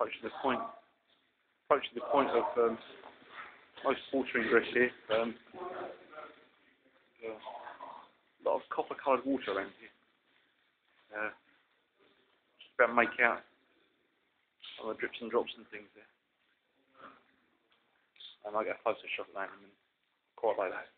approach the point, approaching the point of um, most water ingress here. Um, a lot of copper-coloured water around here. Uh, just about make out all the drips and drops and things there. I might get a closer shot of that and quite like that.